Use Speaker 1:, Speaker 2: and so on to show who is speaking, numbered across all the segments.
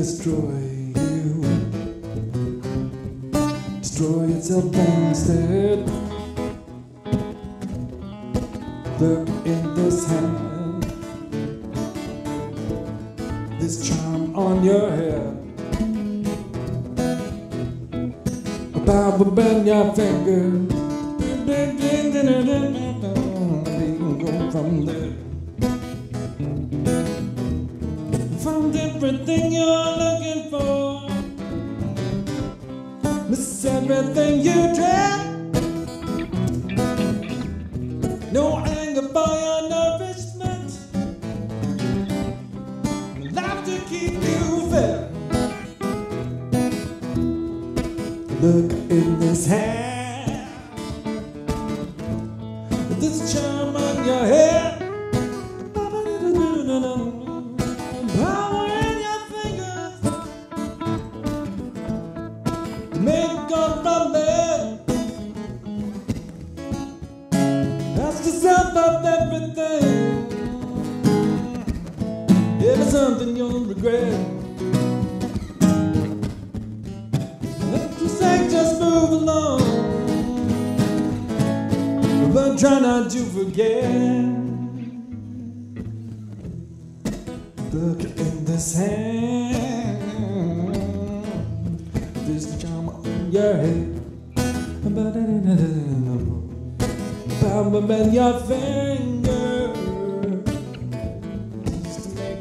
Speaker 1: destroy you. Destroy itself instead. In this hand. This charm on your head. A Bible bend your finger. From there. Found everything you're looking for. Miss everything you dread. Look in this hand. This charm on your head. Power in your fingers. Make If it's something you'll regret. Let you say just move along. But try not to forget. Look in this hand. This charm on your head. Power bend your finger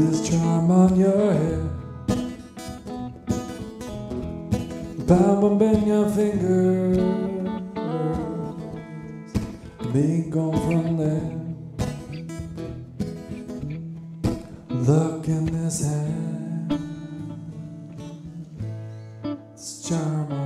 Speaker 1: this charm on your head. Power bend your fingers. Be gone from there. Look in this hand. It's charm